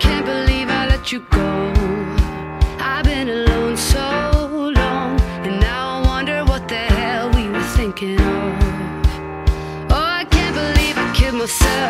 Can't believe I let you go. I've been alone so long, and now I wonder what the hell we were thinking of. Oh, I can't believe I killed myself.